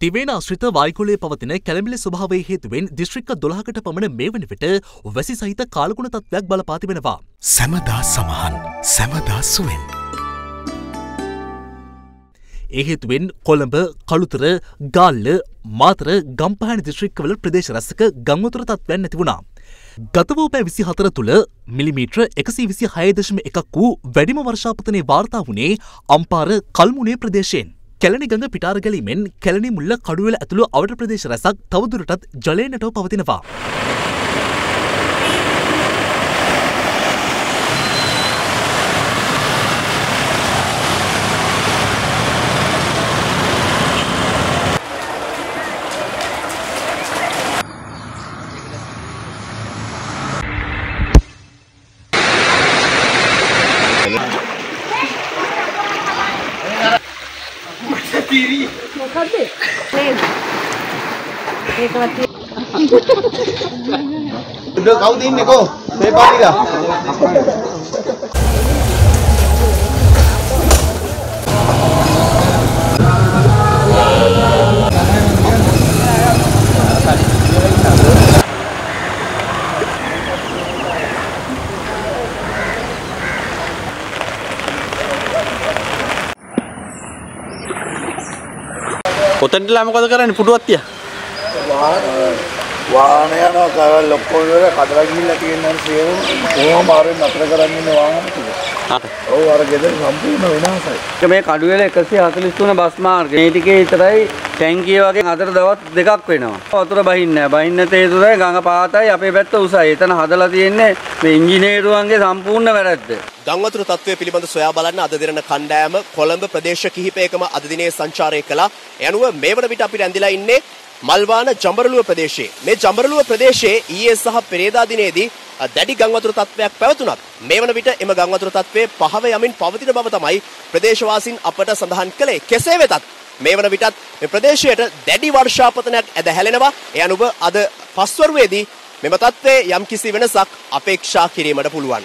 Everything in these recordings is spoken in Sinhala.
තිවෙන ආශ්‍රිත වායුගෝලයේ පවතින කැළඹිලි ස්වභාවයේ හේතුවෙන් දිස්ත්‍රික්ක 12කට පමණ මේ වන විට වැසි සහිත කාලගුණ තත්ත්වයක් බලපා තිබෙනවා. සැමදා සමහන් සැමදා සුවෙන්. ඒ හේතුවෙන් කොළඹ කළුතර ගාල්ල මාතර ගම්පහන දිස්ත්‍රික්කවල ප්‍රදේශ රැසක ගංවතුර තත්ත්වයන් නැති වුණා. ගත වූ පැ විසි හතර තුළ මිලිමීට්‍ර එකසි විසි හයදශම එකක් වූ වැඩිම වර්ෂාපතනය වාර්තා වුණේ අම්පාර කල්මුණේ ප්‍රදේශයෙන්. කැලනි ගඟ පිටාරගැලීමෙන් කැලනි මුල්ල කඩුවල ඇතුළු අවට ප්‍රදේශ රැසක් තවදුරටත් ජලයනටව පවතිනවා. Udah kau ini kok, saya pagi dah. කොතැනටලා මොකද කරන්නේ පුටුවක් තියා වාහන යනවා කරල් ඔක්කොම ඉවර කඩලා ගිහිල්ලා තියෙනවා සියලු කොහොම මාරෙන් නතර කරන් ඉන්න වාහන ටික. ඔව් අර ගෙදර සම්පූර්ණ විනාශයි. මේ කඩුවෙල 143 බස් මාර්ග මේ ටිකේ විතරයි ටැංකිය වගේ අතර දවස් දෙකක් වෙනවා. වතුර බහින්නේ නැහැ. බහින්න තේතුරයි ගඟ පාතයි අපේ පැත්ත උසයි. එතන හදලා තියෙන්නේ මේ ඉංජිනේරුවන්ගේ සම්පූර්ණ වැරද්ද. ගංවතුර තත්ත්වය පිළිබඳ සොයා බලන්න අද දින කණ්ඩායම කොළඹ ප්‍රදේශ කිහිපයකම අද දිනේ සංචාරය කළා. ඒ අනුව මේ වන විට අපිට ඇඳිලා ඉන්නේ මල්වාන ජඹරලුව ප්‍රදේශයේ. මේ ජඹරලුව ප්‍රදේශයේ ඊයේ සහ පෙරේදා දිනේදී දැඩි ගංවතුර තත්ත්වයක් පැවතුනත් මේ වන විට එම ගංවතුර තත්ත්වයේ පහව යමින් පවතින බව තමයි ප්‍රදේශවාසීන් අපට සඳහන් කළේ. කෙසේ වෙතත් මේ වන විටත් මේ ප්‍රදේශයට දැඩි වර්ෂාපතනයක් ඇද හැලෙනවා. ඒ අනුව අද පස්වරුවේදී මෙම තත්ත්වයේ යම්කිසි වෙනසක් අපේක්ෂා කිරීමට පුළුවන්.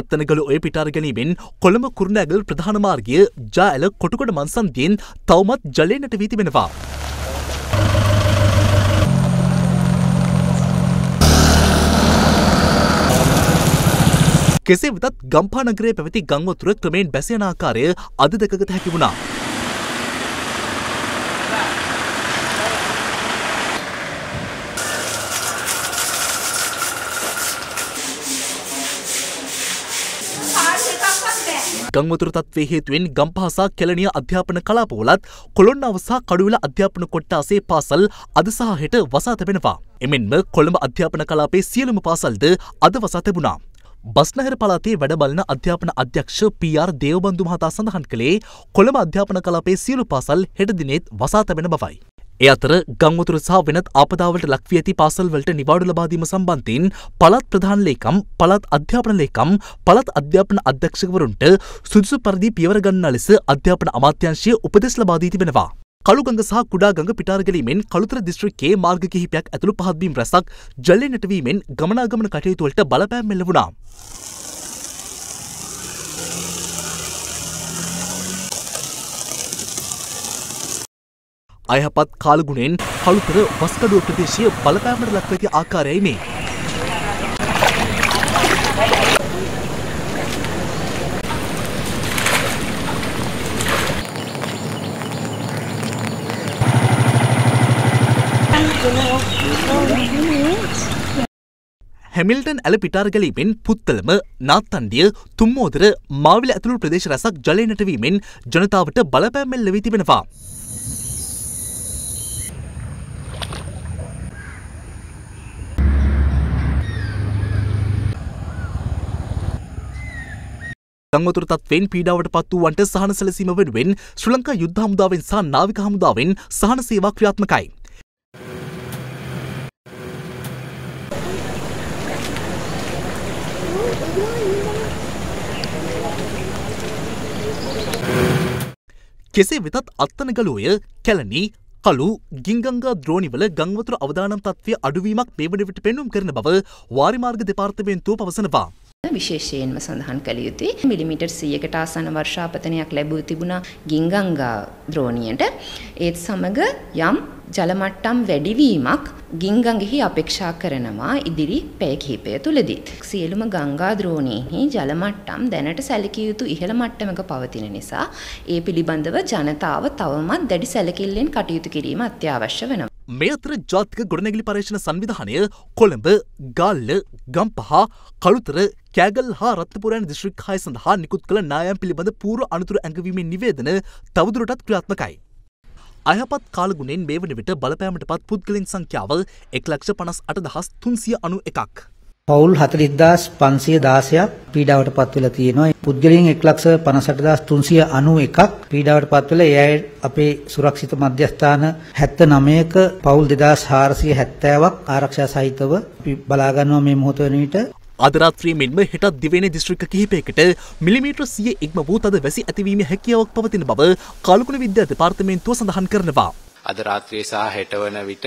අත්තනගල ඔය පිටාර ගැනීමෙන් කොළඹ කුරුණෑගල් ප්‍රධාන මාර්ගය ජාඇල කොටුකොට මන්සන්තියෙන් තවමත් ජලයනට වී තිබෙනවා. කෙසේ වෙතත් ගම්පා නගරයේ පැවති ගංවතුර ක්‍රමයෙන් බැසයන ආකාරය අද දැකගත හැකි වුණා. ගංවතුර තත්වේ හේතුවෙන් ගම්පහසා කෙලනිය අධ්‍යාපන කලාපවලත් කොළොන්නව සහ කඩුවල අධ්‍යාපන කොට්ටාසේ පාසල් අද සහ හෙට වසා තැබෙනවා. එමෙන්ම කොළඹ අධ්‍යාපන කලාපේ සියලුම පාසල්ද අද වසා තැබුණා. බස්නහර පලාතේ වැඩබලන අධ්‍යාපන අධ්‍යක්ෂ පර් දේවබන්දු මහතා සඳහන් කළේ කොළඹ අධ්‍යාපන කලාපේ සියලු පාසල් හෙට දිනෙත් වසා තැබෙන බවයි. ඒ අතර ගංවතුර සහ වෙනත් ආපදාවලට ලක්වී ඇති පාසල්වලට නිවාඩු ලබාදීම සම්බන්ධයෙන් පළත් ප්‍රධාන ලේකම් පළත් අධ්‍යාපන ලේකම් පළත් අධ්‍යාපන අධ්‍යක්ෂකවරුන්ට සුදුසු පරිදි පියවර ගන්නා ලෙස අධ්‍යාපන අමාත්‍යංශය උපදෙස් ලබා දී තිබෙනවා. කළුගඟ සහ කුඩා ගඟ පිටාරගැලීමෙන් කළුතර දිස්ත්‍රික්කයේ මාර්ග කිහිපයක් ඇතුළු පහත්වීම් රැසක් ජලයට වීමෙන් ගමනාගමන කටයුතු වලට බලපෑම් එල්ල වුණා. අයහපත් කාලගුණෙන් කළුතර වස්කඩුව ප්‍රදේශය බලපෑමට ලක්වති ආකාරයයි මේ. හැමිල්ටන් ඇල පිටාර ගැලීමෙන් පුත්තලම නාත්තන්ඩිය තුම්මෝදර මාවිල ඇතුළු ප්‍රදේශ රැසක් ජලයනටවීමෙන් ජනතාවට බලපෑමෙල් ලවී තිබෙනවා. ගංවතුර තත්වෙන් පීඩාවට පත් වූවන්ට සහන සැලසීම වෙනුවෙන් ශ්‍රී ලංකා යුද්ධ හමුදාවෙන් සහ නාවික හමුදාවෙන් සහන සේවා ක්‍රියාත්මකයි. කෙසේ වෙතත් අත්තනගලෝය කැලනි කලු ගිංගංගා ද්‍රෝණිවල ගංවතුර අවදානම් තත්වය අඩුවීමක් මේ වන විට පෙන්නුම් කරන බව වාරිමාර්ග දෙපාර්තමේන්තුව පවසනවා. විශේෂයෙන්ම සඳහන් කළ යුතුයි මිලිමීටර් 100කට ආසන්න වර්ෂාපතනයක් ලැබූ තිබුණා ගිංගංගා ද්‍රෝණියට ඒත් සමග යම් ජල මට්ටම් වැඩිවීමක් ගිංගඟෙහි අපේක්ෂා කරනවා ඉදිරි පැය කිහිපය තුලදීත්. සියලුම ගංගා ද්‍රෝණීහි ජල මට්ටම් දැනට සැලකිය යුතු ඉහළ මට්ටමක පවතින නිසා ඒ පිළිබඳව ජනතාව තවමත් දැඩි සැලකිල්ලෙන් කටයුතු කිරීම අත්‍යවශ්‍ය වෙනවා. මේ අතර ජාතික ගොඩනැගිලි පර්යේෂණ සංවිධානය කොළඹ ගාල්ල ගම්පහ කළුතර කෑගල් හා රත්නපුරයන් දිස්ත්‍රික් හය සඳහා නිකුත් කළ නායම් පිළිබඳ පූර්ව අනතුරු ඇඟවීමේ නිවේදන තවදුරටත් ක්‍රියාත්මකයි. අයහපත් කාලගුණෙන් මේ වන විට බලපෑමට පත් පුද්ගලින් සංඛ්‍යාව එක් ලක්ෂ පනස් අට දහස් තුන්සිය අනු එකක්. පවුල් 40516ක් පීඩාවට පත් වෙලා තියෙනවා. පුද්ගලයන් 158391ක් පීඩාවට පත් වෙලා ඒ අය අපේ සුරක්ෂිත මධ්‍යස්ථාන 79ක පවුල් 2470ක් ආරක්ෂා සහිතව අපි බලා ගන්නවා මේ මොහොත වෙන විට. අද රාත්‍රියේ මෙන්ම හෙටත් දිවයිනේ දිස්ත්‍රික්ක කිහිපයකට මිලිමීටර 100 ඉක්ම වූ තද වැසි ඇතිවීමේ හැකියාවක් පවතින බව කාලකුණ විද්‍යා දෙපාර්තමේන්තුව සඳහන් කරනවා. අද රාත්‍රියේ සහ හෙට වන විට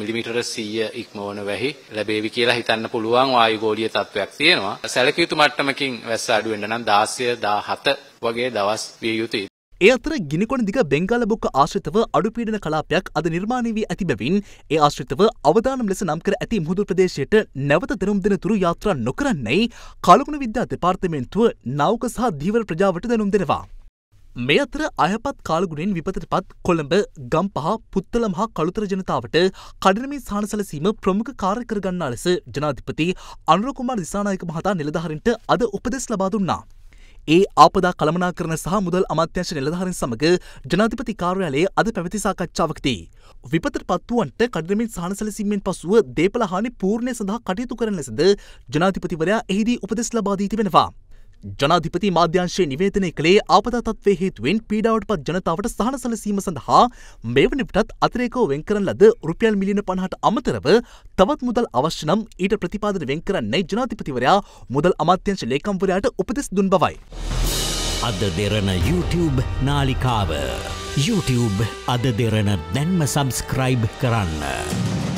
මිලිමීටර 100 ඉක්මවන වැහි ලැබේවි කියලා හිතන්න පුළුවන් වායුගෝලීය තත්ත්වයක් තියෙනවා. සැලකිය යුතු මට්ටමකින් වැස්ස අඩු වෙන්න නම් 16 17 වගේ දවස් විය යුතුයි. ඒ අතර ගිනිකොන දිග බෙංගාල බොක්ක ආශ්‍රිතව අඩුපීඩන කලාපයක් අද නිර්මාණය වී ඇති බැවින් ඒ ආශ්‍රිතව අවදානම් ලෙස නම් කර ඇති මුහුදු ප්‍රදේශයට නැවත දෙනුම් දෙන තුරු යාත්‍රා නොකරන්නයි කාලකුණ විද්‍යා දෙපාර්තමේන්තුව නෞක සහ දීවර ප්‍රජාවට දැනුම් දෙනවා. මේ අතර අයපත් කාලගුණෙන් විපතට පත් කොළඹ ගම්පහ පුත්තලම් හා කළුතර ජනතාවට කඩනමින් සහන සැලසීම ප්‍රමුඛ කාර්ය කරගන්නා ලෙස ජනාධිපති අනුර කුමාර දිසානායක මහතා නිලධාරීන්ට අද උපදෙස් ලබා දුන්නා. ඒ ආපදා කළමනාකරන සහ මුදල් අමාත්‍යංශ නිලධාරීන් සමග ජනාධිපති කාර්යාලයේ අද පැවති සාකච්ඡාවකදී විපතට පත්වුවන්ට කඩනමින් සහන සැලසීමෙන් පසුව දේපල හානි පූර්ණය සඳහා කටයුතු කරන ලෙසද ජනාධිපතිවරයා එහිදී උපදෙස් ලබා දී තිබෙනවා. ජනාධිපති මාධ්‍යංශය නිවේදනය කළේ ආපදා තත්ත්වයේ හේතුවෙන් පීඩාවට පත් ජනතාවට සහන සැලසීම සඳහා මේ වන විටත් අතිරේකව වෙන් කරන ලද රුපියල් මිලියන 50ට අමතරව තවත් මුදල් අවශ්‍ය නම් ඊට ප්‍රතිපාදන වෙන් කරන්නයි ජනාධිපතිවරයා මුදල් අමාත්‍යංශ ලේකම්වරයාට උපදෙස් දුන් බවයි. අද දෙරන YouTube නාලිකාව YouTube අද දෙරන දැන්ම සබස්ක්‍රයිබ් කරන්න.